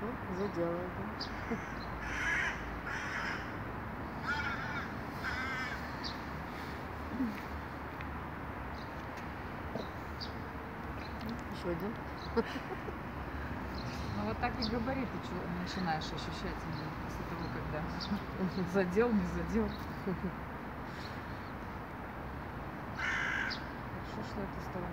Ну, заделаю, да. Еще один. Ну вот так и габариты начинаешь ощущать после того, когда задел, не задел. Хорошо, что это стало